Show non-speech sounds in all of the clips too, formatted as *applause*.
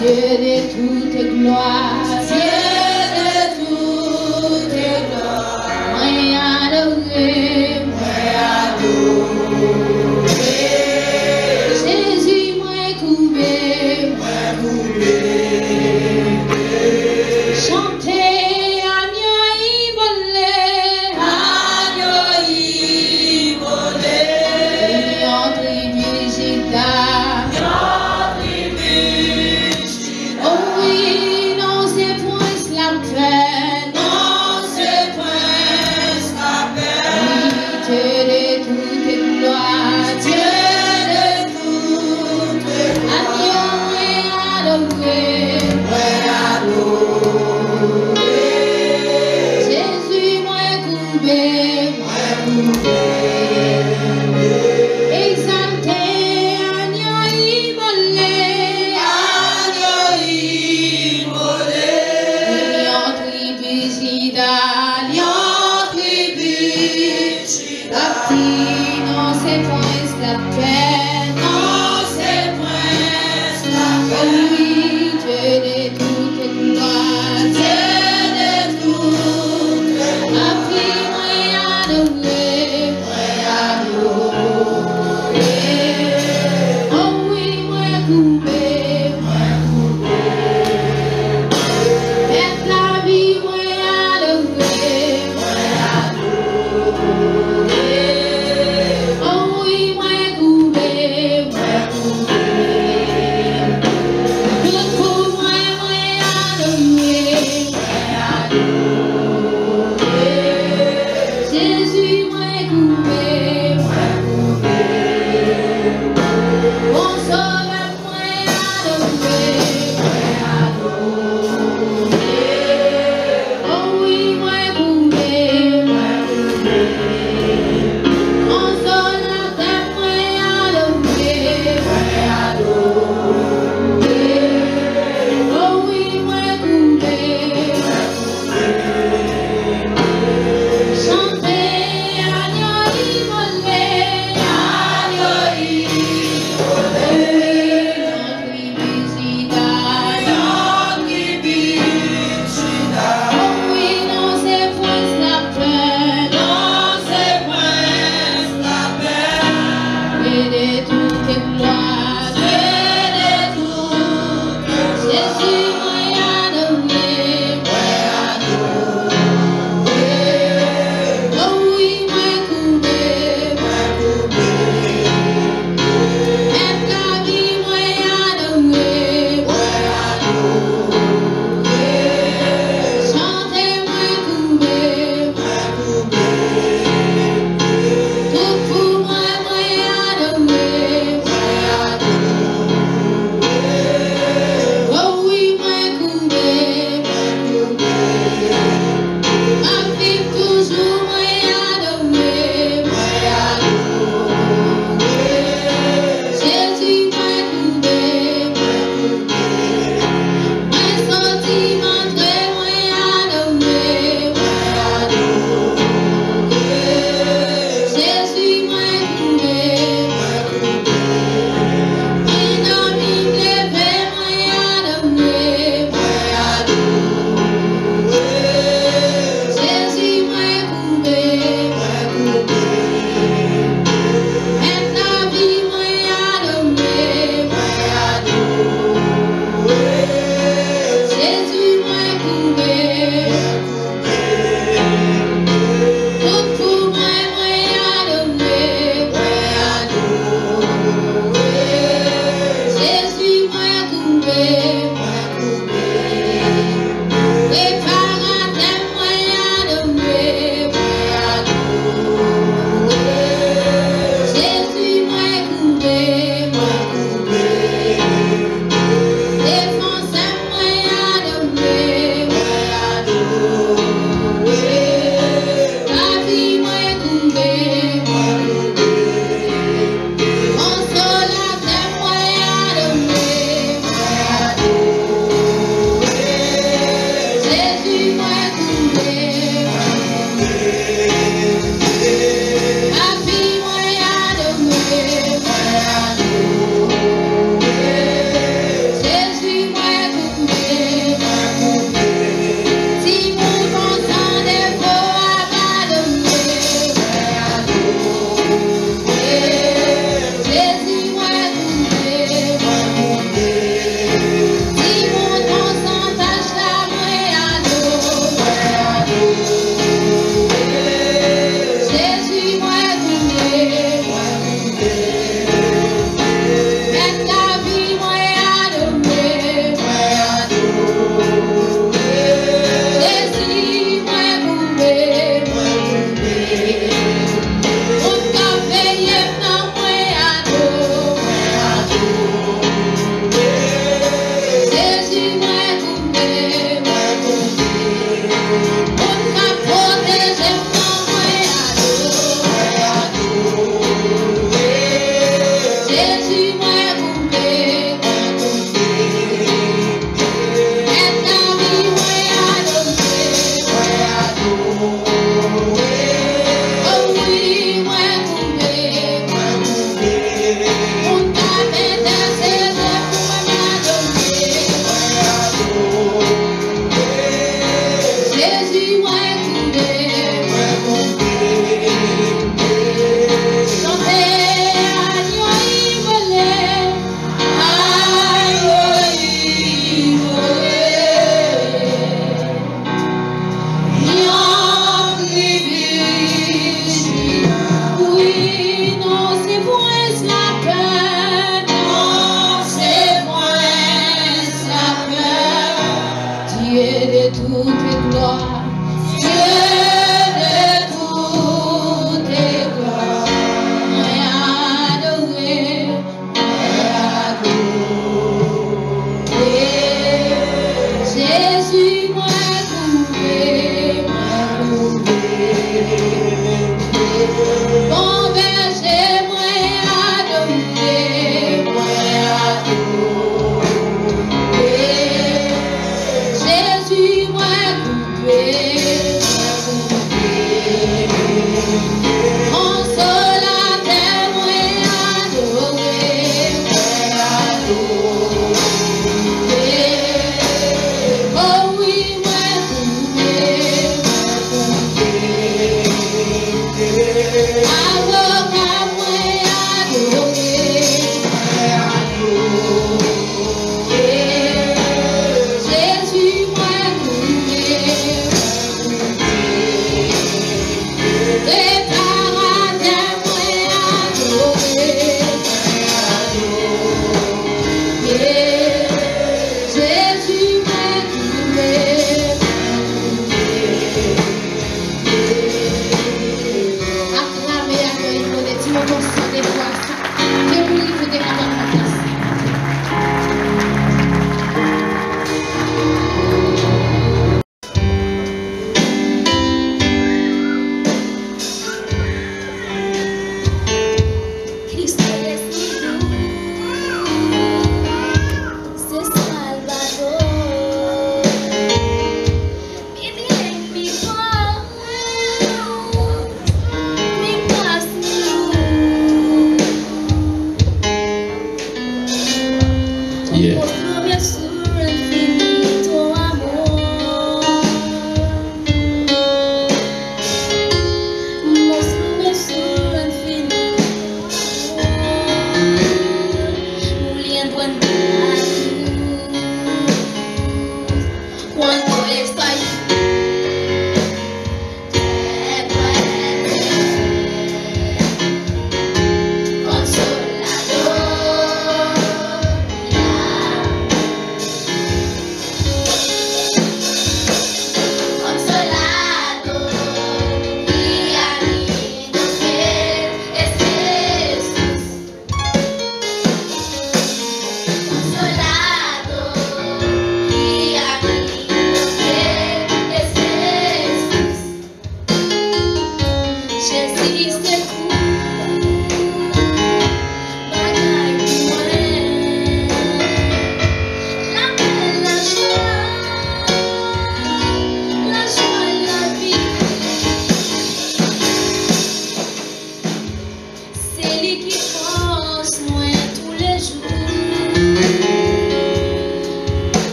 Dieu de toute gloire,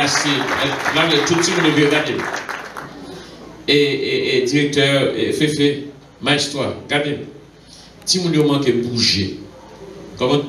Merci. Madame euh, tout de. Et, et, et directeur et, Fefe, magistrat, regardez. Si vous manquez bouger, comment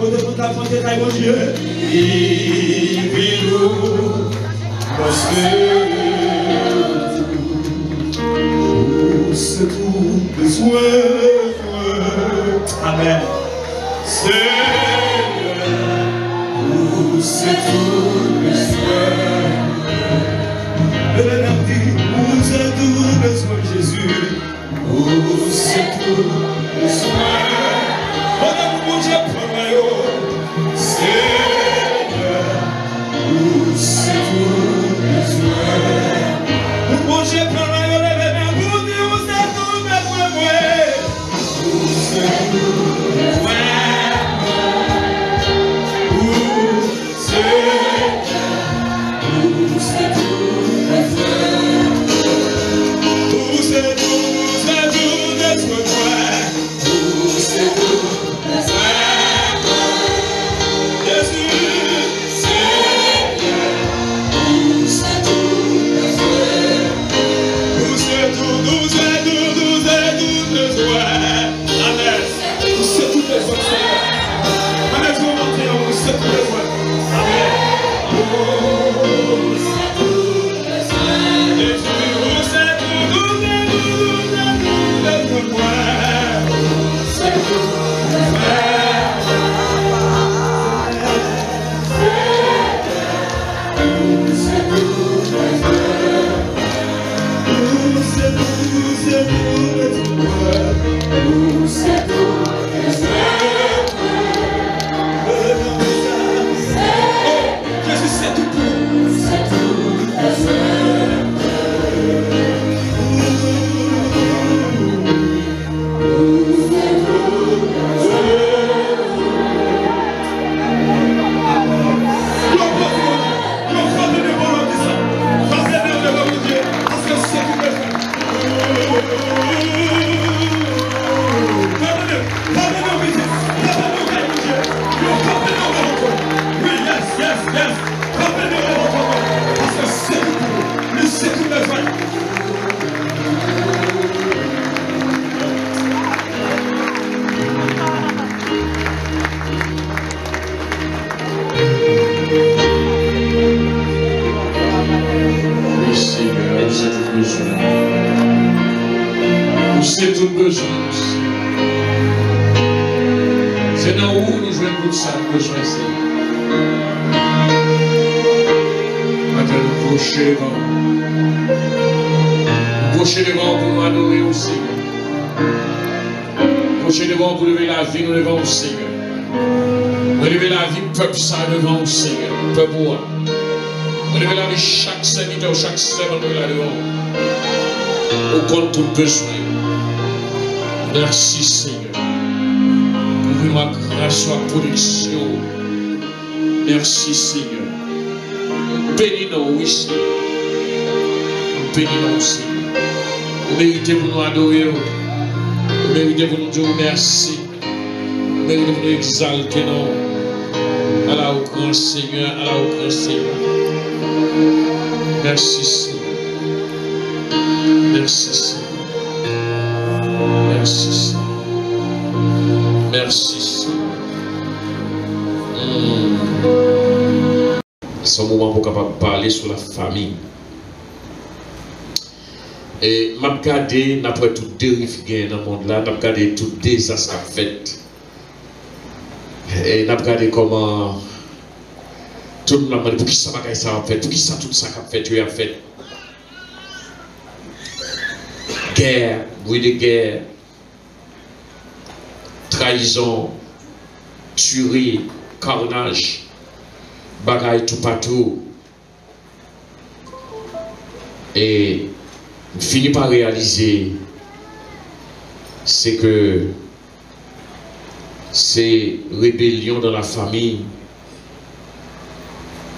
Oh, devant ta santé, ta mon Dieu, il vit nous, parce que c'est tout besoin. Amen. C'est tout. Le dit, où tout besoin, Jésus. Où c'est tout. Seigneur. Peuple moi. Nous devons la vie chaque serviteur, chaque servant de la devant. Au compte tout besoin. Merci Seigneur. Pour ma grâce, ma protection. Merci Seigneur. Bénis-nous, oui Seigneur. Bénis-nous Seigneur. Vous méritez pour nous adorer. Vous méritez pour nous dire merci. Vous méritez pour nous Seigneur, à au grand Seigneur. Merci Seigneur. Merci Seigneur. Merci Seigneur. Merci Seigneur. C'est un moment pour capable parler sur la famille. Et m'a regardé, d'après tout dérive qui est dans le monde là, m'a regardé tout désastre fait. Et m'a regardé comment tout le monde m'a demandé pour qui ça va ça a fait, pour qui ça tout ça qu'a fait, tu as fait? Guerre, bruit de guerre, trahison, tuerie, carnage, bagaille tout partout. Et fini par réaliser, c'est que c'est rébellion dans la famille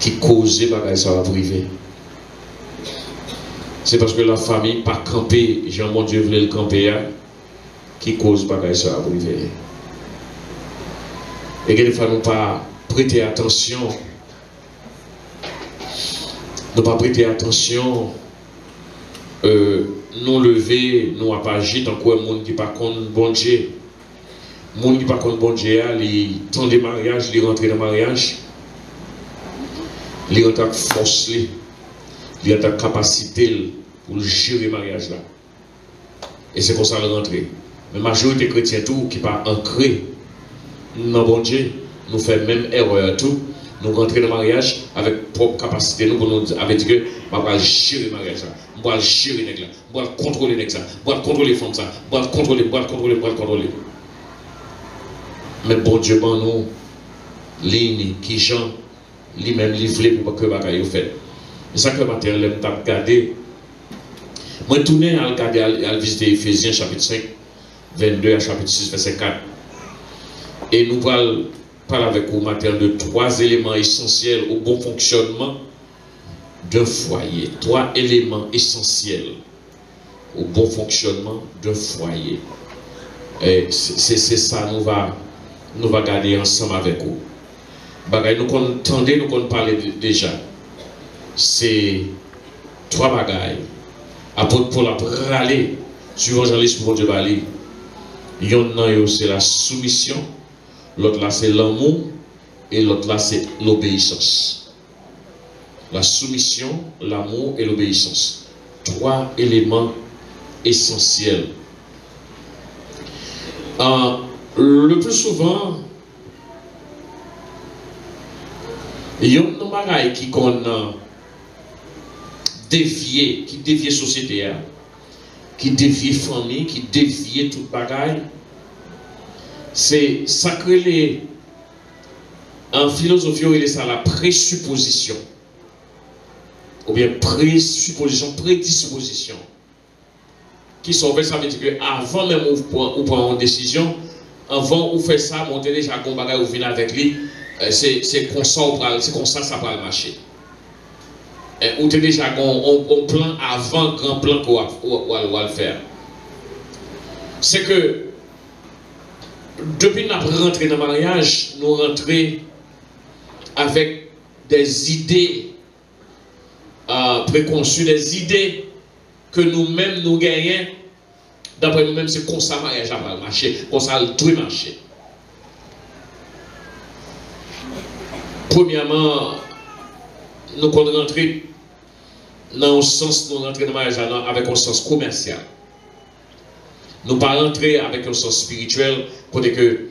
qui causait bagaille ça va privé. C'est parce que la famille pas campé, Jean mon Dieu voulait le camper, hein, qui cause bagaille ça va privé. Et ne faut pas prêter attention, ne pas prêter attention euh, nous lever, nous pas agir tant que monde qui pas contre bon Dieu. Monde qui pas contre bon Dieu, il tend des mariages, il rentre dans mariage. Il rentre avec force, il rentre avec capacité pour gérer le mariage là. Et c'est pour ça qu'il rentre. Mais la majorité chrétienne tout qui pas ancré dans bon Dieu, nous fait même erreur tout nous rentrer dans le mariage avec propre capacité, nous pour nous avec dit que vais gérer le mariage, je vais gérer les gens, je vais contrôler les gens, je vais contrôler les femmes, je vais contrôler, je vais contrôler, je vais contrôler. Mais bon Dieu, ben nous, ligne qui Jean, lui-même, livré pour que bagaille fait. C'est ça que matin, je vais regarder. Moi, tourner à regarder, à visiter Ephésiens chapitre 5, 22 à chapitre 6, verset 4. Et nous allons parle avec vous matin de trois éléments essentiels au bon fonctionnement d'un foyer. Trois éléments essentiels au bon fonctionnement d'un foyer. C'est ça nous va nous va garder ensemble avec vous. Bagay nous entendez nous qu'on parler déjà. C'est trois bagailles. Apôtre Paul a râlé suivant Jean-Lisme Dieu Bali. Yon c'est la soumission L'autre là, c'est l'amour. Et l'autre là, c'est l'obéissance. La soumission, l'amour et l'obéissance. Trois éléments essentiels. Euh, le plus souvent, il y a une bagaille qui qu'on dévié, qui dévie société, hein. qui dévie famille, qui dévie toute bagaille c'est sacré en philosophie, il est ça la présupposition. Ou bien présupposition, prédisposition. Qui sont fait, ça veut dire que avant même où vous prenez une décision, avant vous faites ça, montez déjà un bagage ou avec lui, euh, c'est comme ça, c'est comme ça, ça va marcher. Ou avez déjà un plan avant grand plan qu'on va le faire. C'est que depuis notre rentrée dans le mariage, nous rentrons avec des idées euh, préconçues, des idées que nous-mêmes nous gagnons. D'après nous-mêmes, c'est comme ça le mariage va marcher, comme ça le doit marcher. Premièrement, nous comptons rentrer dans un sens, nous rentrer dans le avec un sens commercial. Nous pas rentrer avec un sens spirituel, pour que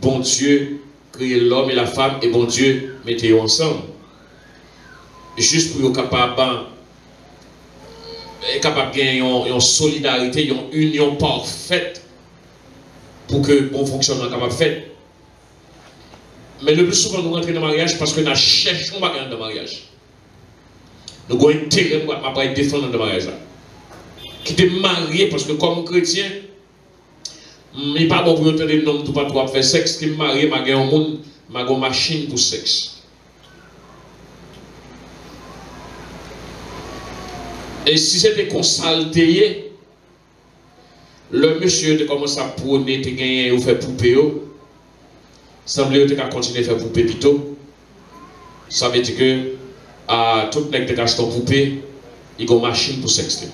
bon Dieu crée l'homme et la femme et bon Dieu mettez ensemble. Juste pour être capable capable de une solidarité, une union parfaite pour que bon fonctionnement capable fait. Mais le plus souvent, nous rentrons dans le mariage parce que nous cherchons pas dans le mariage. Nous avons intérêt pour défendre le mariage. Qui est marié parce que comme chrétien, mais pas bon pour entendre noms tout pas trop faire sexe qui me marie m'a gagné un monde une machine pour sexe et si c'était consalté le monsieur de commencé à prôner ou faire poupée semblait que continuer à faire poupée plutôt. Ça veut dire que à tout le monde qui a poupée il a une machine pour sexe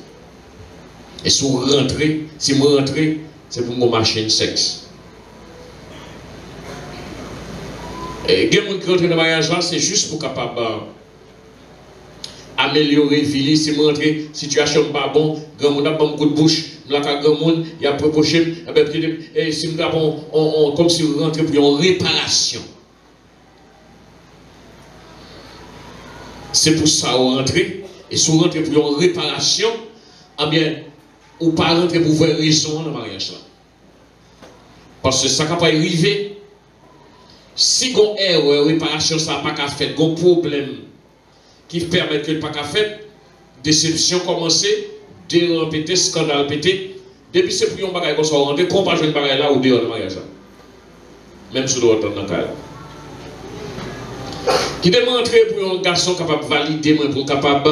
et si vous rentrez si vous rentrez c'est pour mon machine sexe. Et les gens qui rentrent dans le mariage là, c'est juste pour capable améliorer vie, si je rentre, situation pas bon, grand monde a coup de bouche, grand monde, il y a proposé, eh ben, et si nous avons, on, on, comme si vous rentrez pour une réparation. C'est pour ça qu'on rentre, et si vous rentrez pour une réparation, eh bien, ou pas rentrer pour voir raison dans le mariage là. Parce que ça ne peut pas arriver. Si avez erreur, réparation, ça n'a pas qu'à faire, un problème qui permet que le pas faire, déception commencer, dérempéter, scandale pété. Depuis c'est pour un bagage qu'on soit rentré, qu'on pas jouer un bagage là ou dehors le mariage là. Même si vous doit dans le. Qui demande pour un garçon capable de valider, pour capable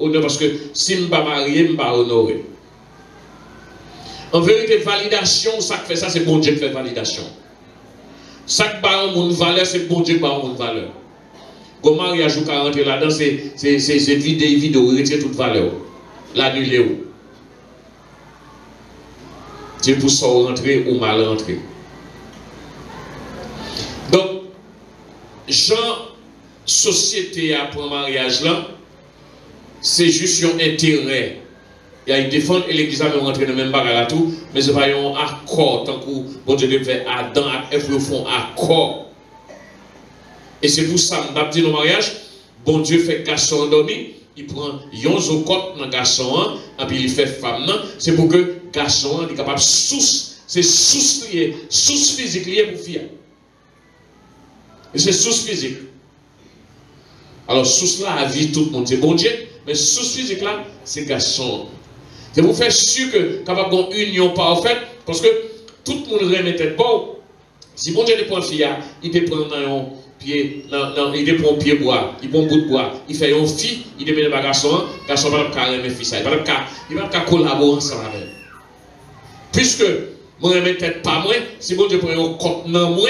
de parce que si je ne pas marié, je ne pas honoré. En vérité, validation, ça fait ça, c'est bon Dieu qui fait validation. Ça qui bat une valeur, c'est bon Dieu qui bat une valeur. Quand mariage ou 40 là-dedans, c'est vide et vide, retirer toute valeur. L'annuler. C'est pour ça rentrer ou mal rentrer. Donc, Jean, société après mariage là, c'est juste un intérêt il y a une défense et l'église a rentré dans le même bagarre tout, mais c'est pas un accord tant que bon Dieu fait Adam et Ève font accord. Et c'est pour ça, on dit dans le mariage, bon Dieu fait garçon endormi, il prend yon zokot dans garçon, et puis il fait femme, c'est pour que garçon est capable de sous, c'est sous lié, sous physique lié pour fille. C'est sous physique. Alors sous là, a vie tout le monde, c'est bon Dieu, mais sous physique là, c'est garçon. C'est pour faire sûr que capable une union parfaite, parce que tout le monde remet tête bon. Si bon Dieu prend fille, il peut prendre un pied, non, il peut prendre un pied bois, il prend un bout de bois, il fait une fille, il met le garçon, garçon va pas fille ça, il va pas collaborer ensemble avec. Puisque moi remet tête pas moi, si bon Dieu prend un contenant moi,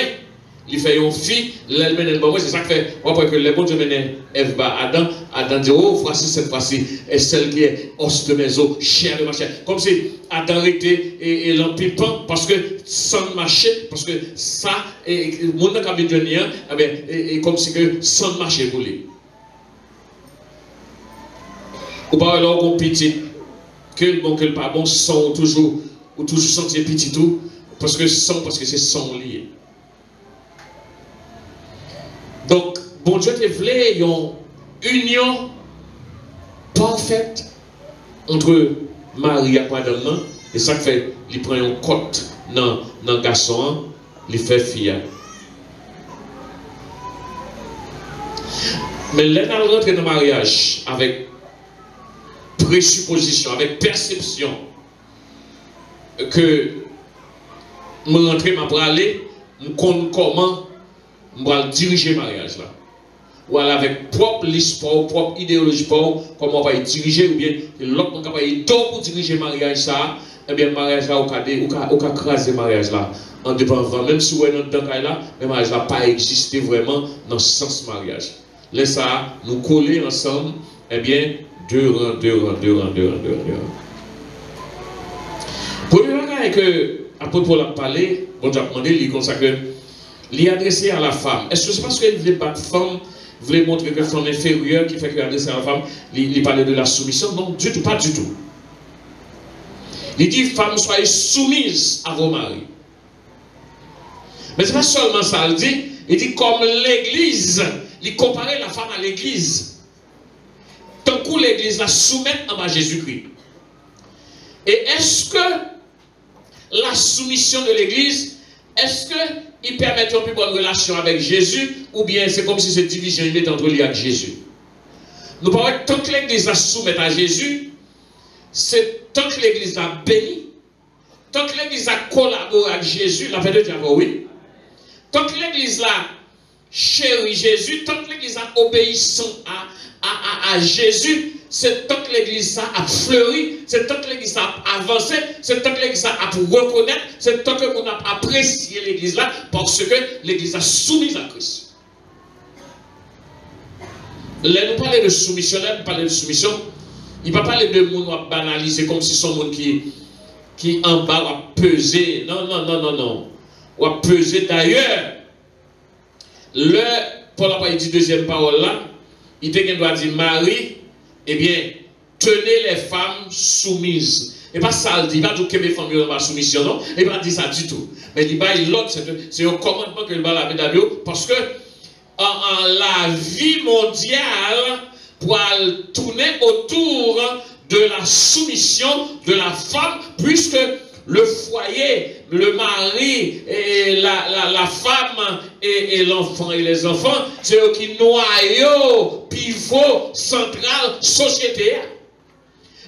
il fait une fille, elle mène bon, c'est ça que fait, après que les bon Dieu mène Eve Adam, Adam dit, oh, voici cette fois-ci, et celle qui est os de mes os, chair de ma chair. Comme si Adam était et, et parce que sans marcher, parce que ça, et le monde qui besoin et comme si que sans marcher pour. Ou pas alors qu'on petit, que le bon, que le pas bon, sont toujours, ou toujours sentir petit tout, parce que sans, parce que c'est sans lié. Donc, bon Dieu te voulait une union parfaite entre Marie et Madame. Et ça fait, il prend une côte dans le garçon, il fait fille. Mais là, on rentre dans le mariage avec présupposition, avec perception que je rentre, je vais aller, je connais comment je vais diriger le mariage là. Ou alors avec propre liste, propre idéologie, comment on va diriger, ou bien l'autre va pour diriger le mariage ça, eh bien le mariage là, ou qu'à craser le mariage là. En dépendant, même si on est dans le là, le mariage n'a pas existé vraiment dans le sens mariage. Laisse ça, nous coller ensemble, eh bien, deux rangs, deux rangs, deux rangs, deux rangs, deux rangs. Premier bagage que, après pour la parler, bon, j'ai demandé, il consacre est adressé à la femme. Est-ce que c'est parce qu'elle voulait pas de femme, voulait montrer que femme inférieure qui fait qu'il adressé à la femme, il parlait de la soumission? Non, du tout, pas du tout. Il dit, femme, soyez soumise à vos maris. Mais ce n'est pas seulement ça, il dit, il dit comme l'église, il comparait la femme à l'église. Tant que l'église la soumet à Jésus-Christ. Et est-ce que la soumission de l'église, est-ce que il permet une plus bonne relation avec Jésus, ou bien c'est comme si cette division était entre lui et Jésus. Nous parlons tant que l'Église a soumis à Jésus, tant que l'Église a béni, tant que l'Église a collaboré avec Jésus, la paix de. Tant que l'Église a chéri Jésus, tant que l'Église a obéissant à, à, à Jésus, c'est tant que l'église a fleuri, c'est tant que l'église a avancé, c'est tant que l'église a reconnaître, c'est tant que on a apprécié l'église là, parce que l'église a soumis à Christ. Là, nous parlons de soumission, là, nous parlons de soumission. Il ne va pas parler de monde banaliser comme si son monde qui, qui en bas va peser. Non, non, non, non, non. Va peser d'ailleurs. Le, Paul a dit deuxième parole là, il doit dire Marie, eh bien, tenez les femmes soumises. Et pas ça, il va dire que mes femmes sont soumission, non? Il va dire ça du tout. Mais il va l'autre, c'est un commandement que il va la mettre parce que en, en la vie mondiale, pour tourner autour de la soumission de la femme, puisque le foyer, le mari, et la, femme et, l'enfant et les enfants, c'est eux qui noyau, pivot, central, société.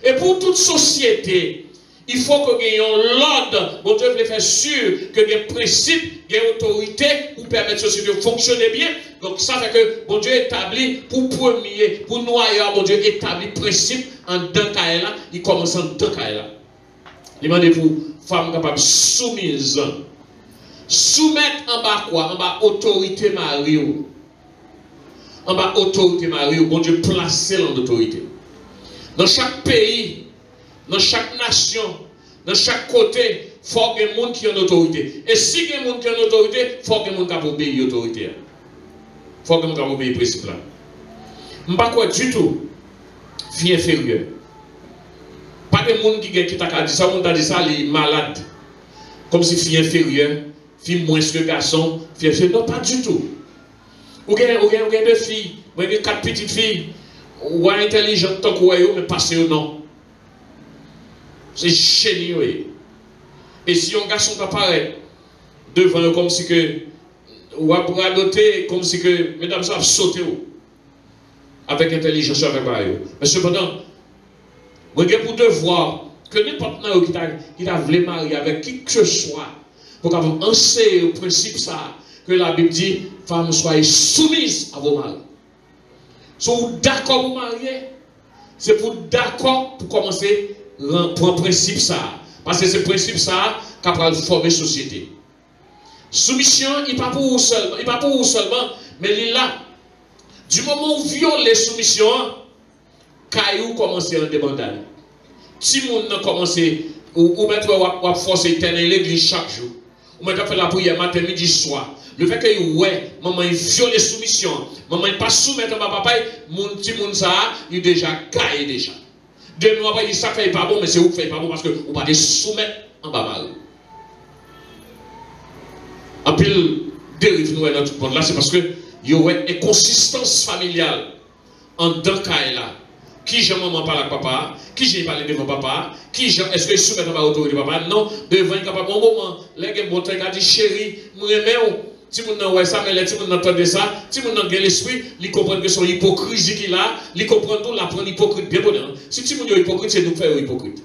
Et pour toute société, il faut que ayons l'ordre. Bon Dieu veut faire sûr que des principes, des autorités pour permettre la société de fonctionner bien. Donc ça fait que bon Dieu établit pour premier, pour noyer, bon Dieu établit principe en deux cas il commence en deux cas. Il demande pour femme capable soumise. Soumettre en bas quoi? En bas autorité Mario. En bas autorité Mario, bon Dieu placer l'autorité. Dans chaque pays, dans chaque nation, dans chaque côté, il faut que gens qui ont autorité. Et si il y a gens qui ont autorité, il faut que gens qui obéissent l'autorité. Il faut que gens qui obéissent le principe là. Je ne pas quoi du tout, fille inférieure. Pas de gens qui qui t'a dit ça, on t'a dit ça, les malades. Comme si fille inférieure, fille moins que garçon, fille inférieure. Non, pas du tout. Ou bien, ou bien, ou bien deux filles, ou bien quatre petites filles, ou intelligentes tant que mais passez au nom. C'est génial. Et si un garçon apparaît devant comme si que, ou à bradoter comme si que, mesdames, ça a sauté avec intelligence avec eux. Mais cependant, vous avez pour devoir que n'importe qui t'a voulu marier avec qui que ce soit, pour qu'on enseigne au principe ça, que la Bible dit, femmes, soyez soumises à vos maris. Si vous d'accord pour marier, c'est pour d'accord pour commencer pour un principe ça. Parce que c'est principe ça qui a former société. Soumission, il pas pour vous seulement, il pas pour vous seulement, mais il est là. Du moment où viole les soumissions, caillou commence à demander. Si moun nan commencé ou, ou mettre ou forcer éternel l'église chaque jour. Ou mettre faire la prière matin, midi, soir. Le fait que ouais, maman il viole les soumissions, maman il pas soumettre à papa, mon petit moun ça, il déjà caillé déjà. Deux mois après, il ça fait pas bon, mais c'est qui fait pas bon parce que vous pas de soumettre en bas mal. En pile dérive nous dans tout le monde là, c'est parce que il y a une consistance familiale en cas là. Qui j'ai maman parle avec papa, qui j'ai parlé devant papa, qui est-ce que je soumets dans ma autorité papa? Non, devant capable bon moment, les bon temps dit chérie, moi aime si vous n'avez ça, mais si vous entendez ça, si vous n'avez l'esprit, il comprend que son hypocrisie qu'il a, il comprend tout, la prend hypocrite bien bon. Si vous êtes hypocrite, c'est nous faire hypocrite.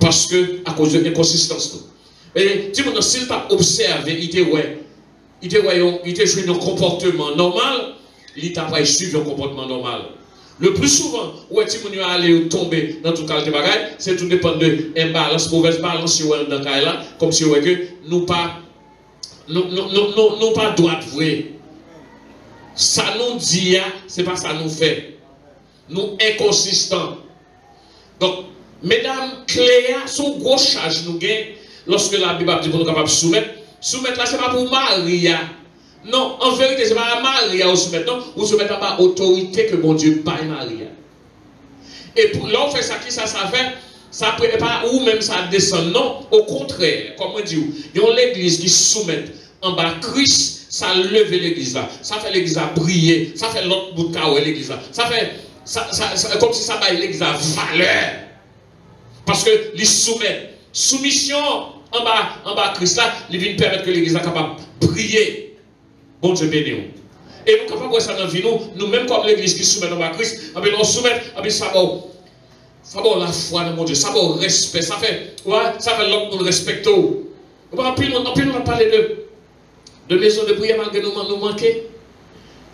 Parce que, à cause de l'inconsistance. Et si vous s'il pas observé, il était ouais, il était ouais, il était joué un comportement normal, il t'a pas suivi un comportement normal. Le plus souvent, où est-ce que vous allez tomber dans tout cas de bagaille, c'est tout dépend de imbalance, mauvaise balance sur dans là, comme si vous que nous pas nous nous nous pas droit vrai. Ça nous dit, c'est pas ça nous fait. Nous inconsistants. Donc, mesdames, Cléa, son gros charge nous gagne lorsque la Bible dit qu'on est capable de soumettre. Soumettre là, c'est pas pour Maria. Non, en vérité, ce n'est pas Maria ou soumettre, non, ou soumettre à l'autorité que mon Dieu baille Maria. Et pour là, on fait ça, qui ça, ça fait ça peut pas ou même ça descend. Non, au contraire, comme on dit, il y a l'église qui soumet en bas Christ, ça lève l'église là. Ça fait l'église à briller. Ça fait l'autre bout de l'église là. Ça fait comme si ça baille l'église à valeur. Parce que les soumet. Soumission en bas, en bas Christ là, il vient permettre que l'église soit capable de briller. Bon Dieu béni. Et nous capables de ça dans la vie, nous, nous même comme l'église qui soumet bas Christ, on soumet, ça va ça va la foi dans mon Dieu, ça va le respect, ça fait, ouais, ça fait l'homme nous respecte. On de, de maison de prière malgré nous, nous manquer.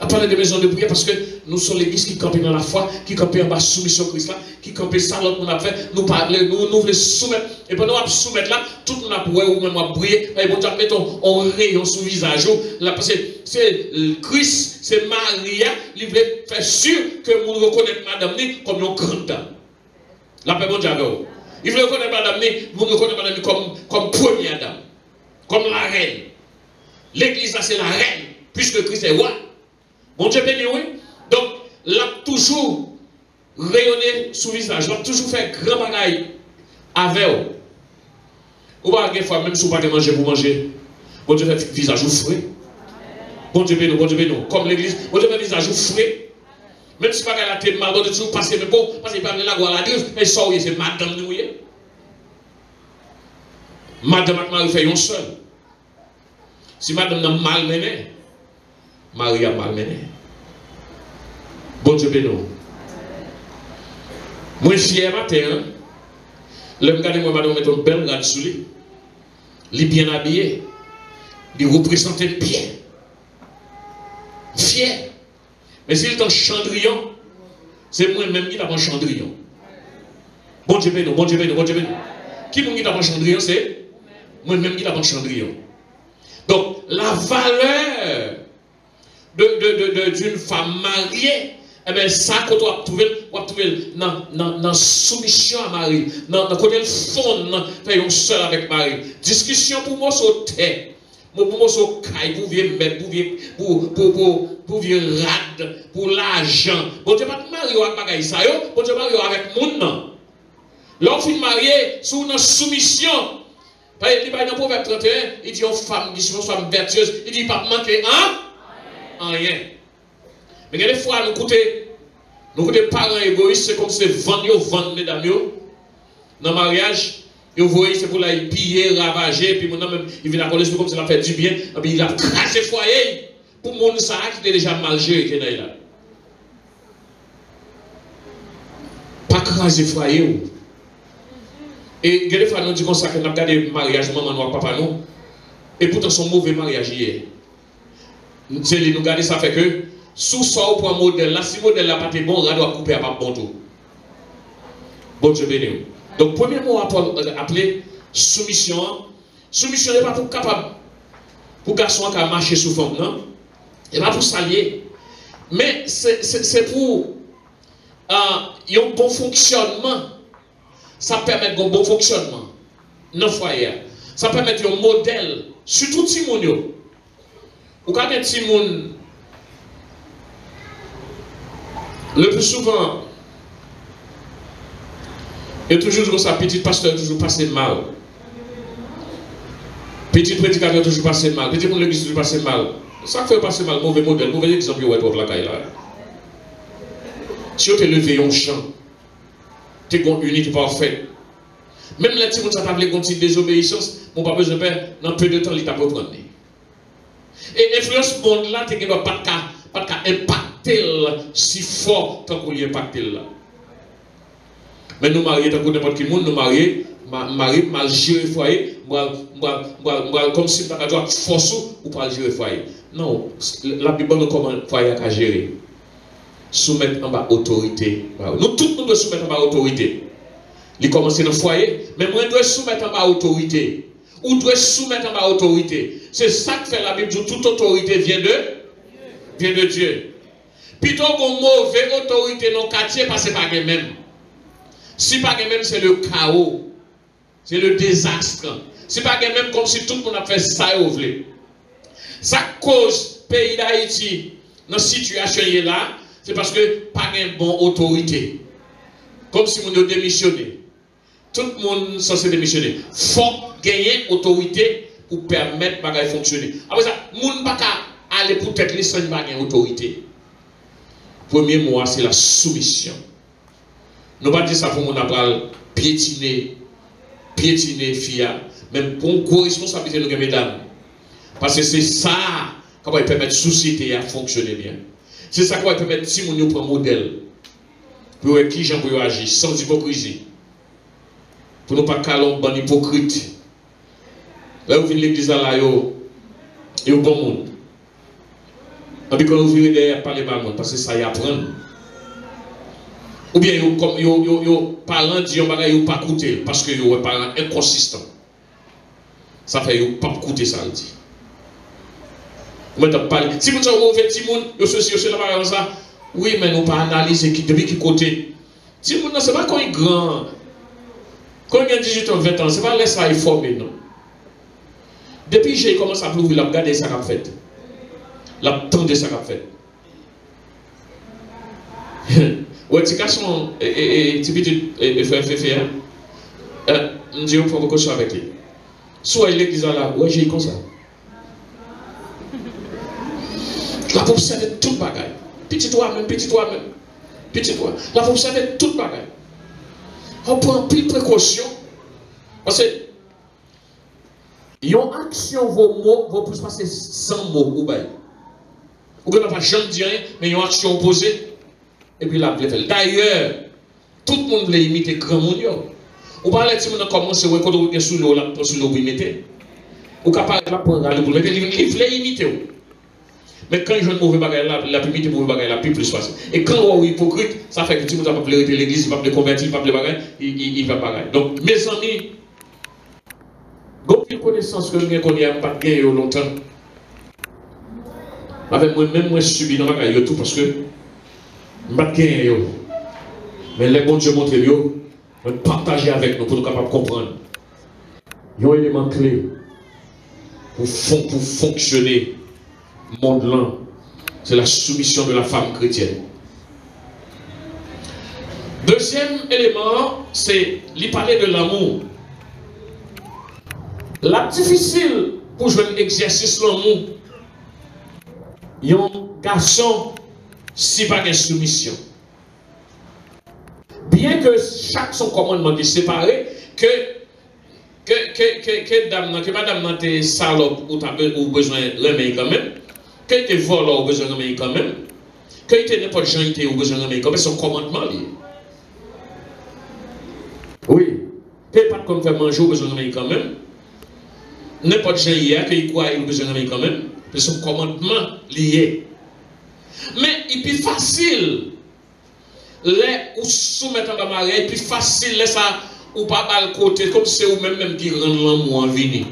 On a parlé de prière parce que nous sommes l'église qui campe dans la foi, qui campe en bas soumission Christ là, qui campe ça, l'autre monde a fait, nous parler, nous, nous voulons soumettre. Et pendant nous soumettre là, tout le monde a prié ou même a prié, et bon Dieu, mettons un rayon sous le visage. Là, parce que c'est Christ, c'est Maria, il voulait faire sûr que nous reconnaissons Madame comme une grande dame. La paix, bon Dieu, Il veut reconnaître Madame vous reconnaissez Madame comme, comme première dame, comme la reine. L'église, c'est la reine, puisque Christ est roi. Bon Dieu béni, oui. Donc, l'a toujours rayonné sous visage, l'a toujours fait grand bagaille avec vous. Ou pas, des fois, même si vous ne pas manger pour manger, bon Dieu fait visage ou frais. Bon Dieu béni, bon Dieu béni. Comme l'église, bon Dieu fait visage ou frais. Même si pas la tête mal, bon Dieu toujours passer, mais bon, parce qu'il pas la gloire à la Dieu, mais ça, c'est madame nous. Madame ak Marie fait un seul. Si madame n'a mal mené, Marie a mal mené. Bon Dieu béni. Moi, fier matin, hein, le regarde moi, madame, met une belle garde sous lui. Il est bien habillé. Il représente bien. Fier. Mais s'il est en chandrillon, c'est moi-même qui est en chandrillon. Bon Dieu bon Dieu béni, bon Dieu. Qui est en chandrillon, c'est moi-même qui est en chandrillon. Donc, la valeur d'une de, femme mariée, eh bien, ça, quand on va trouver, on va trouver dans, dans soumission à Marie, dans, dans côté le fond, fait seul avec Marie. Discussion pour moi sur terre. Pour moi, sur caille, pour venir mettre, pour pour, pour, pour, venir rad, pour l'argent. Bon Dieu, pas marié avec bagaille ça, bon Dieu, marié avec moun. L'enfant marié, sous une soumission, il dit, dans le proverbe 31, il dit aux femmes, il dit aux femmes vertueuses, il dit, pas manquer hein? en rien. Mais il y a des fois, nous écoutons, nous écoutons parents égoïstes, c'est comme si vendre, vendre, mesdames, dans le mariage. Vous voyez, c'est pour la piller, ravager, puis maintenant même, il vient à connaître comme ça va faire du bien, et puis il a craché foyer. Pour mon ça qui est déjà mal géré, qui est là. Pas craser foyer. Et des fois, nous disons ça, qu'on a regardé le mariage, maman, noir, papa, nous. Et pourtant, son mauvais mariage hier. Nous regardons ça fait que, sous ça, pour un modèle, là, si le modèle n'a pas été bon, on doit couper à pas bon tout. Bon Dieu béni. Donc, premier mot appelé soumission. Soumission n'est pas pour capable, pour garçon qui a marché sous femme, non? Et pas pour s'allier. Mais c'est pour euh, un bon fonctionnement ça permet un bon fonctionnement dans le foyer. Ça permet un modèle, surtout moun yo. Ou quand un moun, le plus souvent, et toujours comme ça, petit pasteur toujours passé mal. Petit prédicateur toujours passé mal. Petit monde l'église toujours passé mal. Ça fait passer mal, mauvais modèle, mauvais exemple, vous êtes la caille là. Si vous êtes levé un champ, tu es unité parfaite. Même les petits ça t'a une désobéissance, mon papa je père, dans peu de temps, il t'a prendre. Et l'influence monde là, tu dois pas pas impacter si fort tant qu'on y impacte là. Mais nous mariés, tant que n'importe qui monde, nous mariés, mariés, mal gérer foyer, comme si tu as force ou pas gérer foyer. Non, la Bible nous comment foyer à gérer soumettre en bas autorité. Nous tous nous devons soumettre en bas autorité. Il commence dans le foyer, mais moi je dois soumettre en bas autorité. Ou dois soumettre en bas autorité. C'est ça que fait la Bible, toute autorité vient de vient de Dieu. Plutôt qu'on mauvaise autorité dans le quartier, parce que pas même. Si pas même, c'est le chaos. C'est le désastre. C'est pas même comme si tout le monde a fait ça et voulait. Ça cause pays d'Haïti dans cette situation là, c'est parce que pas une bonne autorité. Comme si on a démissionné. Tout le monde censé démissionner. Il faut gagner autorité pour permettre de fonctionner. Après ça, monde ne pas aller pour tête les autorité. Premier mot, c'est la soumission. Nous ne pas dire ça pour mon apprendre piétiner, piétiner, fia, même pour une responsabilité, nous, mesdames. Parce que c'est ça qui va permettre la société à fonctionner bien. C'est ça qui va permettre si on prend modèle pour qui j'en agir sans hypocrisie. Pour ne pas caler un hypocrite. Là où vient l'église là, yo, yo bon monde. Quand vous venez derrière parler mal monde, parce que ça y apprend. Ou bien yo comme parents disent bagay yo pas écouter parce que yo parents inconsistant. Ça fait yo pas écouter ça dit. Comment t'as parlé Si vous avez mauvais petit monde, yo ceci yo cela par ça. Oui, mais nous pas analyser qui depuis qui côté. Si vous c'est pas quand il grand. Quand il a 18 ans, 20 ans, c'est pas laisser ça former non. Depuis que j'ai commencé à plouvir, la regarder ça qu'a fait. La tendre ça qu'a fait. Ouais, petit garçon, et, et, petit petit, et, frère Féfé, hein, euh, dis, on prend beaucoup de choses avec lui. Soit il est là, ouais, j'ai comme ça. La pour observer toute bagaille. Petit toi même, petit toi même. Petit toi. La pour observer toute bagaille. On prend plus de précaution. Parce que, yon action, vos mots, vont plus passer sans mots ou bail. Ou bien, pas jamais dire rien, mais yon action opposée. Et puis vous fait. D'ailleurs, tout le monde veut imiter grand monde. Ou parlez si on commence, ouais, quand on est sous l'eau, là, sous l'eau, vous mettez. Ou capable là pour aller pour mettre, il veut imiter. Mais quand je ne mauvais bagage là, la publicité mauvais bagage là, plus facile. Et quand on est hypocrite, ça fait que tout le monde va pas l'église, il va pas convertir, il va pas bagage, il, va pas Donc, mes amis, Gon connaissance que nous connaissons pas gagné longtemps. Avec moi-même, moi, je subis dans ma tout parce que je ne pas gagné. Mais les bons Dieu montrent yo, on partager avec nous pour nous capables de comprendre. Il y a un élément clé pour, fon- pour fonctionner monde. C'est la soumission de la femme chrétienne. Deuxième élément, c'est lui de l'amour. La difficile pour jouer un exercice l'amour. Un garçon, si pas de soumission. Bien que chaque son commandement est séparé, que que, que, que, que, dame, que madame nan te salope ou t'as besoin de remettre quand même, que te voleur ou besoin de remettre quand même, que te n'importe gens ou besoin de remettre quand même, son commandement lié. Oui. Que pas comme faire manger ou besoin de remettre quand même, n'importe gens hier que il croit besoin de remettre quand même, c'est son commandement lié. Mais il est plus facile les ou soumettre en mariage, plus facile les ça ou pas bal côté comme c'est ou même même qui rend l'amour en venir.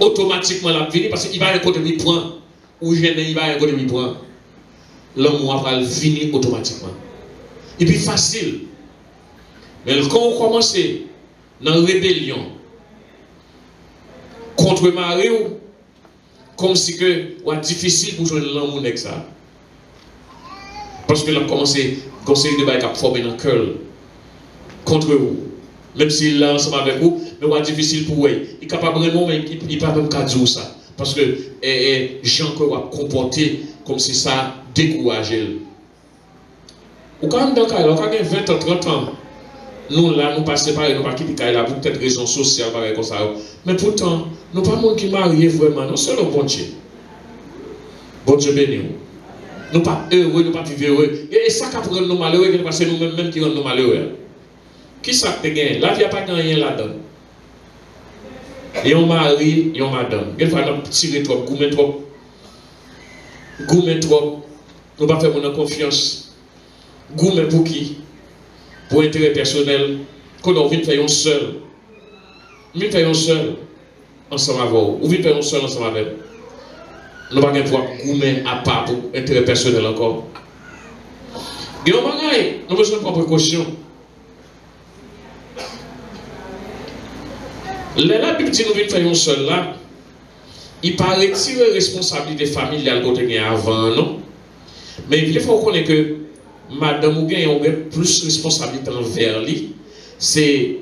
Automatiquement la parce qu'il va un côté il prend ou gêné il va un côté il prend. L'amour va le venir automatiquement. Et puis facile. Mais quand on commence dans la rébellion contre Marie, comme si que difficile pour jouer l'amour avec ça. Parce que là, commencé, conseil de bail qui a formé dans le cœur contre vous. Même s'il est ensemble avec vous, mais c'est difficile pour vous. Il est capable vraiment, mais il pas même qu'à dire ça. Parce que eh, Jean que va comporter comme si ça décourageait. Ou quand même dans le cas, quand même 20 ans, 30 ans, nous là, nous pas séparés, nous pas quitter là pour peut-être raison sociale, comme ça. Mais pourtant, nous pas monde qui marié vraiment, non, c'est le bon Dieu. Bon Dieu béni. Nous pas heureux, nous pas vivre heureux. Et, ça qui rend nous malheureux, que c'est nous-mêmes même qui rendons nous malheureux. Qui ça te gagne La vie n'a pas gagné là-dedans. Et on mari, et on madame. On a tiré trop, gourmet trop. Gourmet trop. Nous pas faire mon confiance. Gourmet pour qui? Pour intérêt personnel. Quand on vient faire un seul. Vient faire un seul. Ensemble avec vous. Ou vient faire un seul ensemble avec nous. Nous pas pouvoir gourmet à part pour intérêt personnel encore. Et on bagaille, nous besoin de prendre précaution. Les là, petit nous venons faire un seul là, il pas retirer responsabilité familiale qu'on a avant, non? Mais il faut connaître que madame ou bien a plus responsabilité envers lui, c'est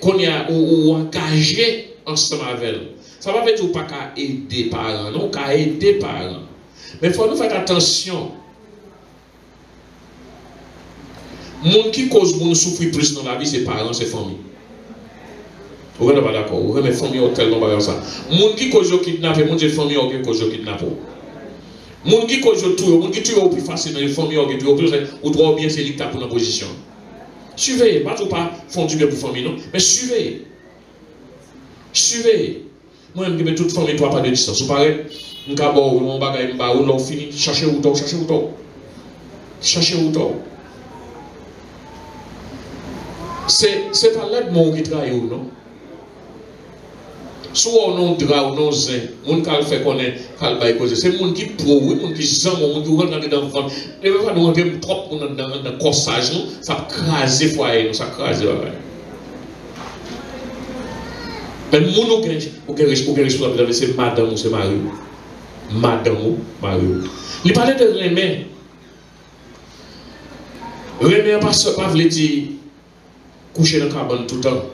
qu'on y a ou, engagé ensemble avec elle. Ça va dire pas qu'à aider parents, non, qu'à aider parents. Mais il faut nous faire attention. Monde qui cause moun souffrir plus dans la vie, c'est parents, c'est famille. Vous n'êtes pas d'accord? Vous avez famille hôtel dans le ça. Moun qui cause kidnappé, moun qui famille qui cause kidnappé. Moun qui cause tout, moun qui tue au plus facile dans les familles qui tue au plus ou bien pour la position. Suivez, pas tout pas font du bien pour famille non, mais suivez. Suivez. Moi je dis toute famille toi pas de distance. Vous paraît un cabo ou un bagage mba ou l'on fini chercher où toi, chercher où toi. Chercher où toi. C'est c'est pas l'aide mon qui travaille ou non. Sou ou non dra ou non zè, moun kal fè konen, kal bay koze. Se moun ki prou, moun ki zan, moun ki ren nan de dan fan. Ne ve fwa nou anke mprop moun nan nan korsaj nou, sa krasè fwa e nou, sa krasè wè. Men moun ou gen, ou gen responsabilite, se madan ou se mari ou. Madan ou, mari ou. Li pale de remè. Remè pa se pa vle di, kouche nan kaban toutan.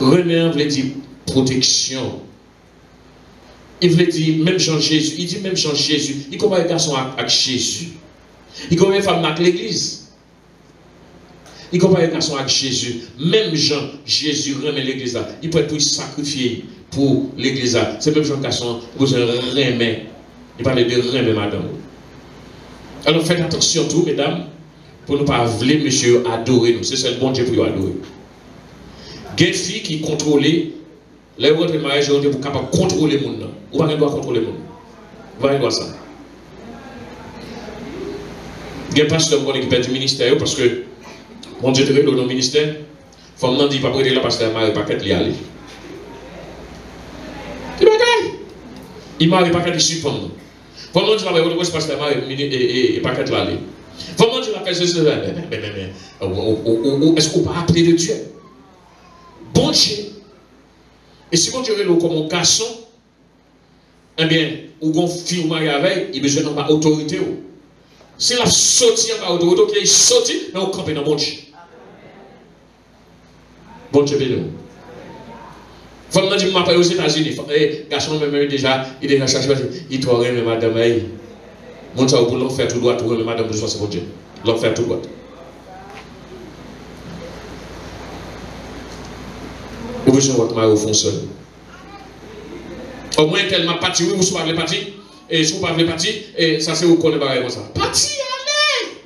Remer veut dire protection. Il veut dire même Jean Jésus. Il dit même Jean Jésus. Il compare les garçons avec Jésus. Il compare les femmes avec l'église. Il compare les garçons avec Jésus. Même Jean, Jésus remet l'église. Il peut être sacrifier pour l'église. C'est même Jean garçon, vous remet. Il parle de remet madame. Alors faites attention tout, mesdames, pour ne pas vouloir monsieur adorer nous. C'est le bon Dieu pour adorer. Il y a des filles qui contrôlent, les autres de capables de contrôler les gens. Ou pas contrôler les gens. Vous pas doit ça. Il y a des pasteurs qui perdent du ministère parce que mon Dieu te dans le ministère. Femme n'a dit pas prêter la pasteur Marie pas qu'elle y aller. Tu bagaille. Il m'a pas qu'elle suspendre. Femme n'a dit pas prêter pasteur Marie et pas qu'elle aller. Femme n'a dit la personne mais mais mais est-ce qu'on peut appeler de Dieu Bon. Et si mon Dieu est comme un garçon, eh bien, ou gon fille avec, il a besoin d'avoir autorité. Si la sorti en autorité, il est sorti, mais on campe dans mon Dieu. Bon Dieu béni. Femme dit, je aux États-Unis. Eh, garçon, même déjà, il est déjà cherché, il doit remettre madame. Mon Dieu, pour l'enfer tout droit, tout remettre madame de c'est bon Dieu. Tout droit. De votre mari au fond seul. Au moins, tellement parti, oui, vous ne partir. Et si vous ne partir, et ça c'est vous connaissez pareil comme ça? Parti, allez!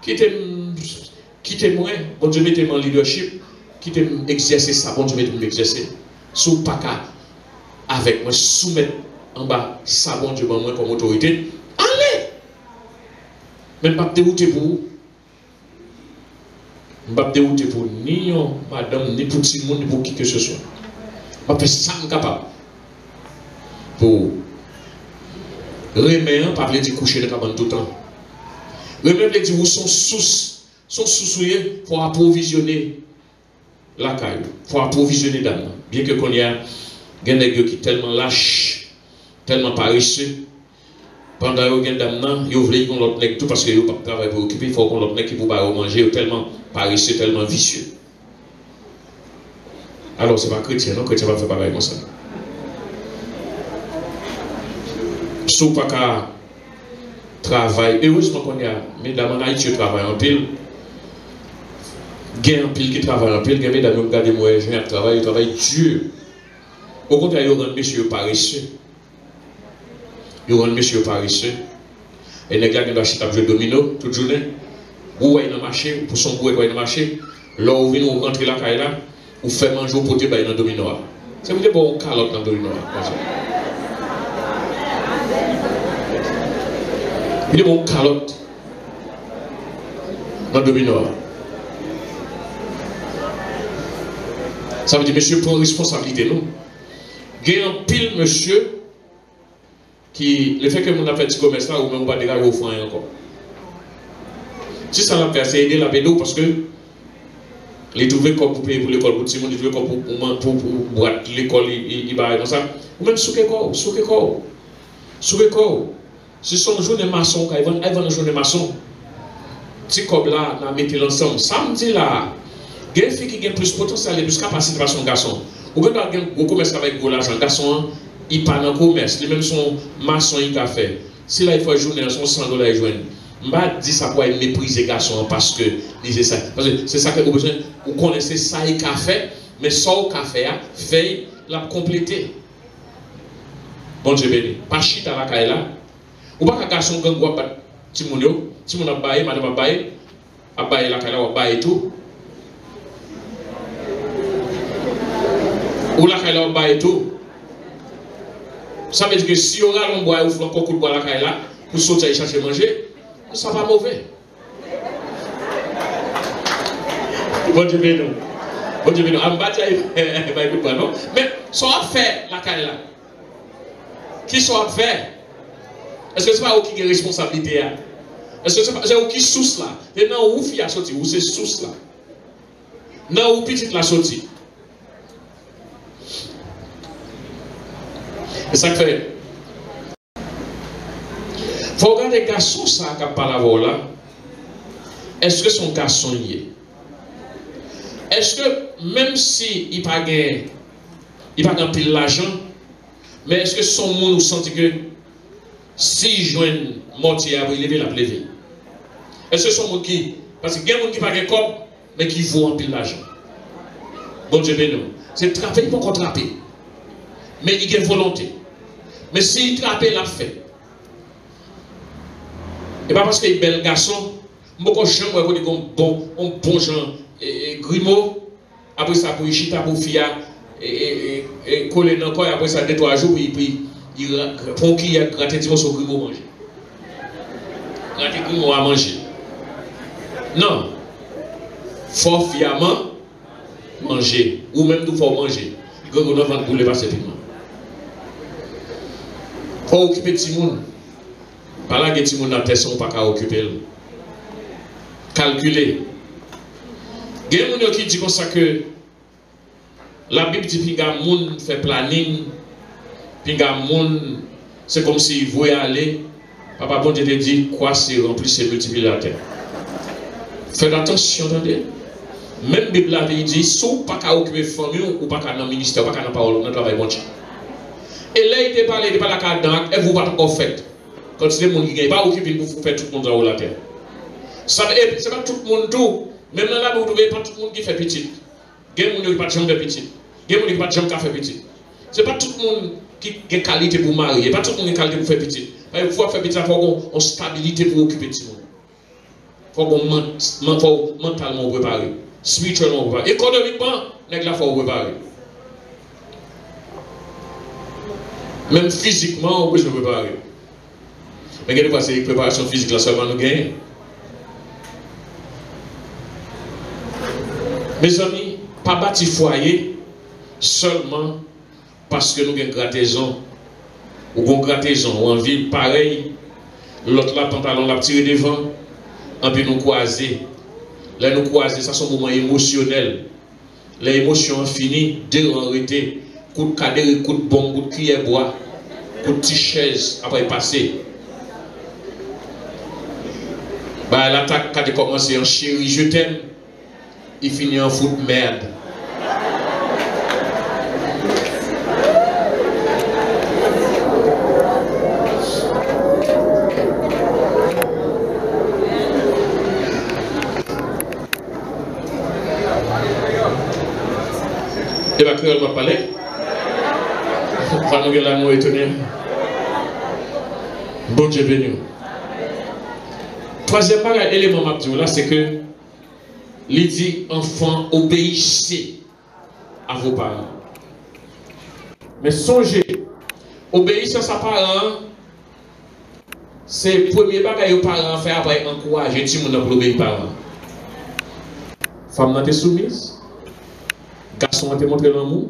Quittez quittez-moi, bon Dieu mettez-moi en leadership, quittez-moi exercer ça, bon Dieu mettez-moi exercer. Sous pas avec moi, soumettre en bas ça, bon Dieu, moi comme autorité. Allez! Même pas dérouter pour vous. Pas dérouter pour ni madame, ni pour tout le monde, ni pour qui que ce soit. Vais faire ça capable. Pour remettre, pas dire coucher de cabane tout le temps. Remettre, dire où sont sous sont sous pour approvisionner la caille, pour approvisionner d'âme. Bien que qu'on y a des gens qui tellement lâches, tellement paresseux, pendant que dame nan, yo vle l'autre nèg tout parce que yo pas travail pour occuper, il faut qu'on l'autre nèg qui pour pas manger, tellement paresseux, tellement vicieux. Alors c'est pas chrétien, non? Chrétien va faire pareil comme ça. Sous pas qu'à travail, heureusement qu'on y a, mesdames en Haïti, travail en pile. Il y a un pile qui travaille en pile, il y a des gens qui moi, je travail, ils travaillent dur. Au contraire, ils rendent monsieur paresseux. Ils rendent monsieur paresseux. Et les gars qui doivent jouer domino toute journée. Vous voyez dans le marché, pour son goût, dans le marché. Là où vous rentrez la là, vous faites manger pour dire dans le domino. C'est vous dire bon calotte dans le domino. Il est bon calotte dans le domino. Ça veut dire, monsieur, prend responsabilité, non? Il y a un pile, monsieur, qui, le fait que mon a fait du commerce là, ou même pas dégager au fond encore. Si ça l'a fait, c'est aider la pédo parce que les trouver comme pour payer pour l'école, pour Simon, les trouver comme pour, pour, pour, l'école, il va comme ça. Ou même souke quoi, souke quoi, souke quoi. Si son journée maçon, quand ils vont, ils vont journée maçon, petit comme là, on a mis l'ensemble. Samedi là, il y a qui a plus potentiel plus capacité de son garçon. Ou bien vous commerce avec l'argent, garçon, il part dans le commerce, lui même son maçon il a fait. Si là il faut journée, son 100 dollars il joue. Je ne dis ça pour mépriser garçon parce que c'est ça. Parce que c'est ça que vous besoin, vous connaissez ça il a fait, mais ça il a fait, fait la compléter. Bon Dieu béni. Pas chita la caille là. Ou pas qu'un garçon qui a battre Timounio, Timoun a madame a baillé, a baillé la caille tout. Ou la caille là, tout. Ça veut dire que si on a un bois ou un coup de bois la caille là, pour sortir et chercher à manger, ça va mauvais. Bon Dieu béni. Bon Dieu béni. En bas, il va non. *laughs* Mais ça va faire la caille là. Qui soit fait Est-ce que ce n'est pas vous qui avez responsabilité Est-ce que c'est vous qui sous là? Et non, où fille a sorti, où c'est sous là. Non, où petite la sorti. Il faut regarder garçon ça qui parle là. Est-ce que son garçon y est? Est-ce que même si il pas gagné, il pas pile l'argent, mais est-ce que son monde senti que si joue mortier, il lever la lever? Est-ce que son monde qui, parce qu'il y a des gens qui pas comme, mais qui vaut en pile l'argent? Bon Dieu béni. C'est trapper, il peut pas trapper. Mais il a une volonté. Mais s'il trappe, l'a fait. Et pas parce qu'il est bel garçon, beaucoup de gens vont dire bon, un bon genre, et, Grimaud, après ça, pour chita pour fia, et, et, coller corps, après ça, deux, trois jours, puis, il prend qui a gratté du sur Grimaud manger. Gratté Grimaud à manger. Non. Faut fièrement manger, ou même nous faut manger. Passer rapidement faut occuper de monde. Par là, les gens dans la tête, pas qu'à occuper. Calculer. Il y a des gens qui disent comme ça que la Bible dit que les gens fait planning, puis les c'est comme s'ils voulaient aller. Papa bon Dieu te dit quoi c'est rempli, c'est multiplier la terre. Faites attention, attendez. Même Bible dit, si vous pas qu'à occuper famille ou pas qu'à dans le ministère, pas qu'à dans la parole, dans le travail bon Dieu. Et là, il te parle, il te parle à carte et vous pas encore fait. Quand c'est mon qui gagne, pas occupé pour faire tout le monde dans la terre. Ça c'est pas tout le monde tout. Même dans la boue, vous pas tout le monde qui fait petit. Il y a des gens qui pas de petit. Il y a des gens qui pas de fait petit. C'est pas tout le monde qui a qualité pour marier, pas tout le monde qui a qualité pour faire petit. Il faut faire petit, il faut une stabilité pour occuper tout le monde. Il faut mentalement préparer, spirituellement préparer, économiquement, il faut préparer. Même physiquement, on peut se préparer. Mais quest c'est une préparation physique là seulement nous gagnons. Mes amis, pas bâti foyer seulement parce que nous avons une grattaison ou une grattaison ou en ville pareil, l'autre là, pantalon l'a tiré devant, en puis nous croiser. Là, nous croiser, ça c'est un moment émotionnel. L'émotion infinie, deux en coup de cadre, coup de bombe, coup de cuillère bois, de petite chaise, après passer. Bah, l'attaque a commencé en chérie, je t'aime, il finit en foot merde. Et la créole va parler? Nous l'amour étonné. Bon Dieu béni. Troisième élément là, c'est que il dit enfant, obéissez à vos parents. Mais songez, obéissez à sa parent, c'est le premier bagage que parents font après encourager tout le monde pour obéir parents. Femme n'a soumise, garçon a montré l'amour,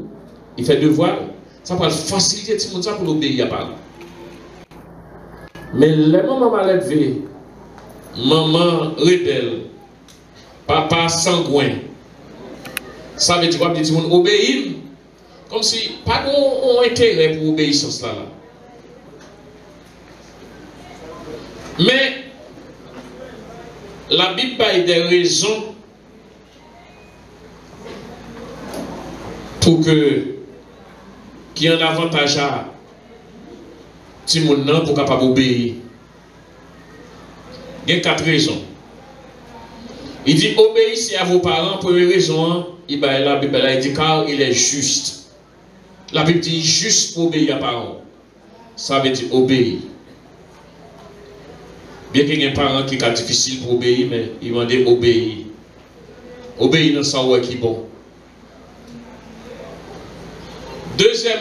il fait devoir, ça va faciliter tout le monde pour obéir à parler. Mais les mamans mal élevées, maman rebelle, papa sangouin, ça veut dire quoi? Dit monde obéir, comme si pas de intérêt pour obéissance là. Mais la Bible a des raisons pour que qui un avantage à Timoun pour capable obéir. Il y a quatre raisons. Il dit obéissez à vos parents. une raison, il la Bible dit car il est juste. La Bible dit juste pour obéir à parents. Ça veut dire obéir. Bien qu'il y ait un parent qui est difficile pour obéir, mais il m'a dit obéir. Obéir dans sa qui est bon. Deuxième,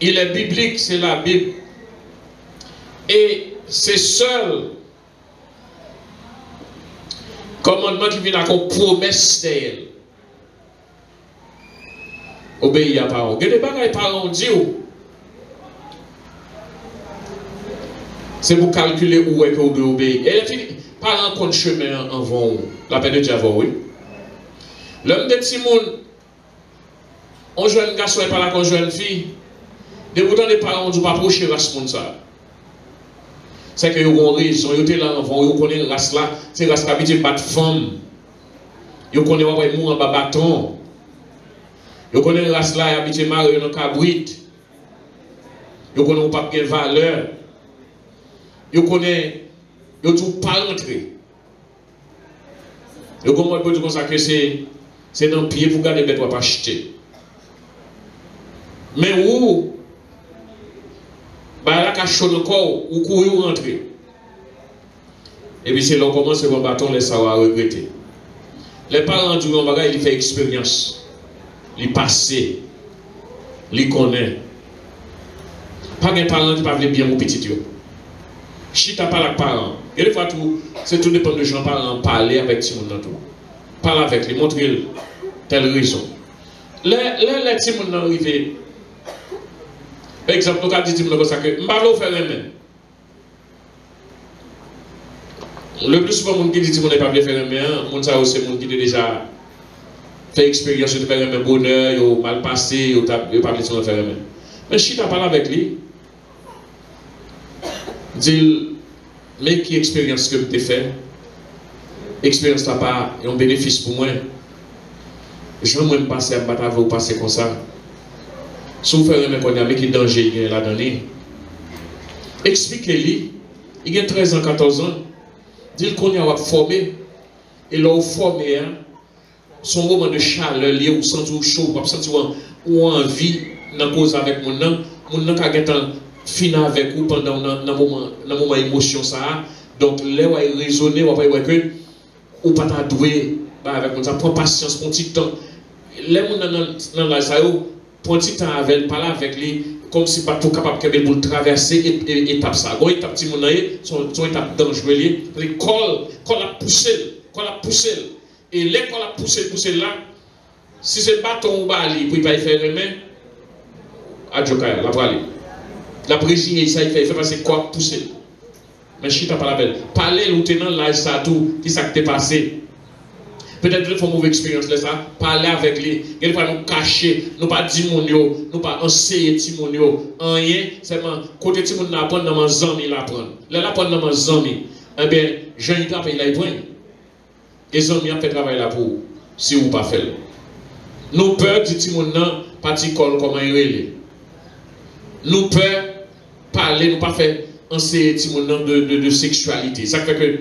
il est biblique, c'est la Bible. Et c'est seul commandement qui vient avec promesse d'elle. Obéir à parole. A des bagages parents disent. C'est pour calculer où est que vous obéir. Et les parents comptent chemin en vont. La peine de Dieu oui. L'homme de Timon on joue un garçon et pas là qu'on joue une fille. De pourtant, les parents ne pas approcher à ce monde. c'est yo ont raison, yo te là avant, yo connaît race là, c'est race qui habite battre femme. Yo connaît wa mou en bas bâton. Yo connaît race là habite mari dans cabrit. Yo connaît pas de valeur. Yo connaît yo tout pas. Yo comment peut dire comme ça que c'est dans le pied pour garder bête pas acheter. Mais où? Chaud encore ou courir ou rentrer? Et puis c'est là qu'on commence à bâton les savoir regretter. Les parents du bagage, ils font expérience. Ils passent. Ils connaissent. Pas de parents qui parlent bien aux petits. Chita pas les parents. Et des fois, tout, c'est tout dépend de gens parents parler avec Timon dans tout. Parle avec lui, montre-lui telle raison. Les, les, les Timon arrivé. Par exemple, nous avons dit que Mbalo fait rien même. Le plus souvent, les gens qui disent que n'est pas bien faire bien, les gens aussi, les qui ont déjà fait expérience de faire un bonheur, ont mal passé, n'ont pas de faire bien. Mais si tu parles avec lui, dis mais qui expérience que tu as fait, expérience n'a pas un bénéfice pour moi. Je veux me passer à battre ou passer comme ça. Si vous faites un bien, mais qui danger il y a là-dedans, expliquez-lui, il y a 13 ans, 14 ans, Dis qu'on a formé, et là, formé, hein, son moment de chaleur, lié ou sentir chaud, ou sentir ou envie, dans cause avec mon nom, mon nom qui a fin avec vous pendant un moment, moment émotion ça. Donc, là, va raisonner, on va voir que, ou pas doué, avec mon ça, prends patience, prends petit temps. Là, on dans la salle, prends petit temps avec, parler avec lui, comme si pas tout capable de traverser étape ça. Bon étape mon son étape dangereuse les col col la pousser, col la pousser et les col la pousser pousser là si c'est bâton ou bali pour pas y faire à Jokaya la aller. La brésil ça il fait il fait passer quoi pousser. Mais je pas la belle. Parler lieutenant là ça tout qui qui passé? Peut-être faut une mauvaise expérience ça, parler avec lui, il faut nous cacher, nous pas dire mon yo, nous pas enseigner mon yo, rien, seulement côté ti mon apprendre dans mon zami l'apprendre. Là l'apprendre dans mon zami. Eh bien, jean il paye là prend. Et zami a fait travail là pour si ou pas faire. Nous peur du ti mon nan parti col comment il est. Nous peur parler, nous pas faire enseigner ti mon nan de, de, de sexualité. Ça fait que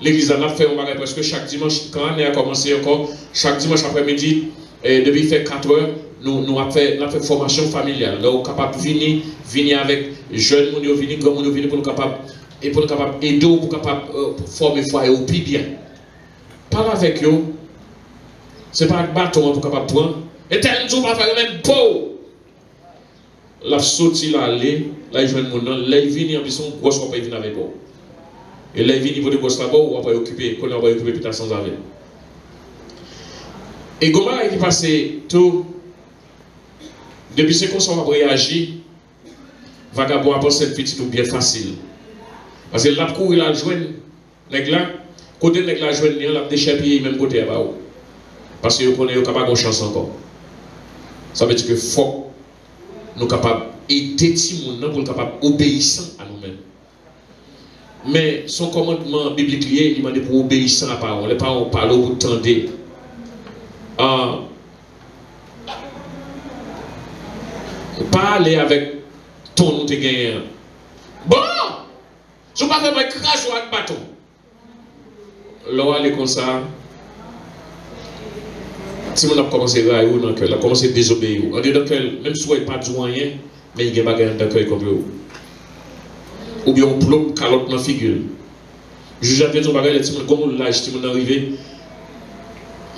L'église a fait un presque chaque dimanche, quand on a commencé encore, chaque dimanche après-midi, depuis fait 4 heures, nous, nous avons fait, fait formation familiale. Nous sommes capables de venir, venir avec jeunes, nous venir, grands, venir pour nous capables et pour nous capables aider, pour euh, former foyer au plus bien. Parle avec eux. Ce n'est pas un bâton pour prendre. Et tel jour, va faire même beau. La sortie là, aller, là, il joue nom, là, il vient, il vient avec là, il vient niveau de boss on va pas occuper, qu'on va occuper putain sans arrêt. Et comment il passé tout, depuis ce qu'on va réagir, vagabond a pensé petite ou bien facile. Parce que là, pour il a joué, nèg là, côté nèg là joué, il a déchiré même côté là Parce que vous connaissez capable de chance encore. Ça veut dire que faut nous capables d'aider les gens pour être capables obéissant à nous-mêmes. Mais son commandement biblique il demande pour obéissant à la parole. Les parents parlent pour tendre. Ah, parler avec ton nous gagné. Bon, je ne pas faire un crash ou un bâton. Elle est comme ça. Si on a commencé à donc elle a commencé à désobéir. On dit même si elle n'est pas rien, mais il y a des le cœur comme vous ou bien on plombe calotte dans la figure. Je j'avais ton bagage, les comme l'âge, on arrivé,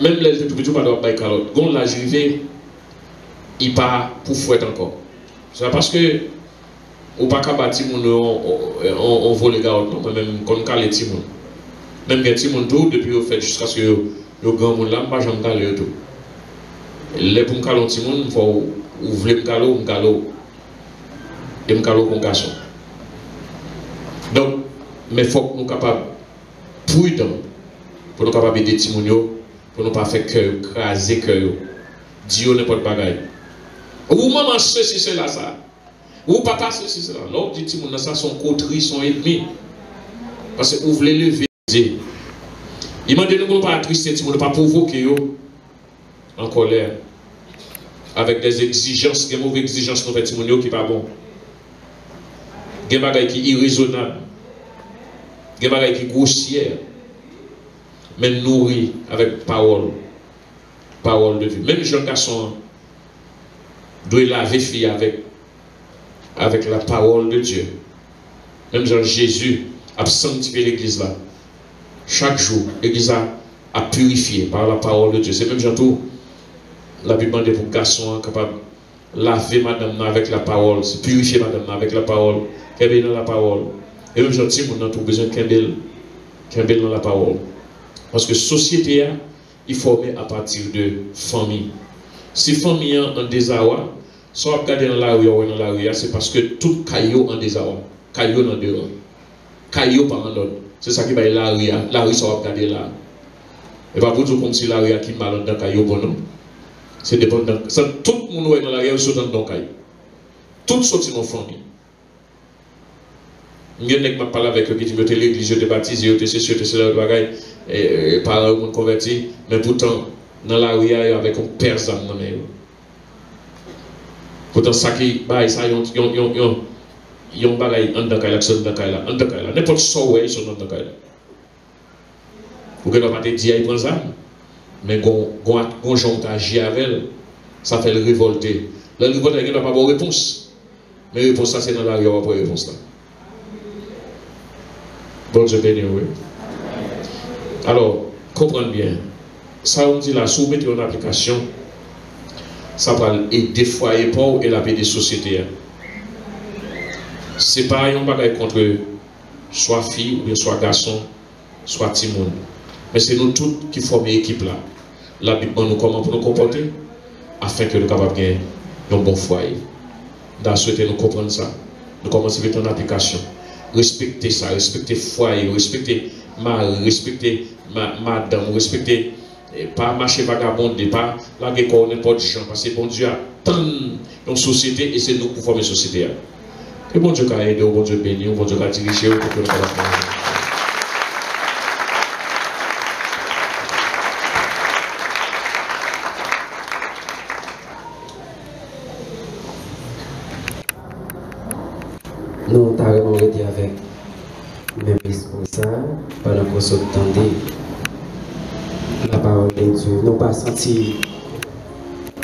même les tout petit, pas de calotte. Quand l'âge arrivé, il pas pour fouette encore. C'est parce que, ou pas qu'à bâtir mon on vole les gars, non, même quand on les timon. Même les timon tout, depuis au fait, jusqu'à ce que le grand monde là, pas tout. Les pour me caler timon, il faut ouvrir me. Donc, mais il faut que nous capables, prudents, pour nous capables d'aider les pour ne pas faire cœur, craser cœur. Dieu n'importe quoi. Ou maman, ceci, cela, ça. Ou papa, ceci, cela. L'autre dit, ça, son coterie, son ennemi. Parce que vous voulez lever. Il m'a dit, nous ne pas attrister, nous ne pas provoquer en colère. Avec des exigences, des mauvaises exigences, nous faisons qui ne pas bon. Des choses qui irraisonnables. Des choses qui grossières. Mais nourries avec parole. Parole de vie. Même jean garçon doit laver fille avec, avec la parole de Dieu. Même Jean Jésus a sanctifié l'église là. Chaque jour, l'église a, purifié par la parole de Dieu. C'est même Jean tout. La Bible demande pour garçon capable laver madame avec la parole, purifier madame avec la parole, qu'elle dans la parole. Et même gentil, on a tout besoin qu'elle qu'elle dans la parole. Parce que société est formée à partir de famille. Si famille en désarroi, soit regarder dans la rue ou dans la rue, c'est parce que tout caillou en désarroi, caillou dans dehors, caillou par en. C'est ça qui va la rue, la rue ça regarder là. Et pas pour tout comme si la rue qui mal dans caillou bon non? C'est dépendant. Tout le monde est dans la saute dans caillou. Tout sorti dans la famille. Je ne parle avec eux qui disent l'église, je te baptise, je te c'est sûr, c'est là, bagaille, et par eux, converti, mais pourtant, dans la rue, il y avec un père dans le Pourtant, ça qui, bah, ça, ont, ils ont, ils ont bagaille en dakay là, en dakay là, en dakay là, n'importe quoi, ils sont en dakay là. Vous ne pouvez pas te dire, ils prennent ça, mais quand gens agit avec elle, ça fait le révolter. Le révolter, il n'a pas de réponse. Mais la réponse, ça, c'est dans la rue, on va pas réponse là. Bon Dieu béni, oui. Alors, comprenez bien. Ça, on dit là, si vous en application, ça va aider foyer pauvre et la paix des sociétés. C'est pas un bagage contre soit fille, ou soit garçon, soit timon. Mais c'est nous tous qui formons l'équipe là. La Bible nous comment pour nous comporter afin que nous capables de gagner un bon foyer. Dans souhaiter nous comprendre ça. Nous commençons à mettre en application respecter ça, respecter foyer, respecter ma, respecter ma, madame, respecter et pas marcher vagabondé, pas la corps n'importe gens, parce que bon Dieu a tant une société et c'est nous pour former une société. Et bon Dieu a aidé, bon Dieu béni, bon Dieu a dirigé pour que nous nous senti,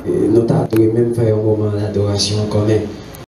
eh, nous t'avons même fait un moment d'adoration quand même.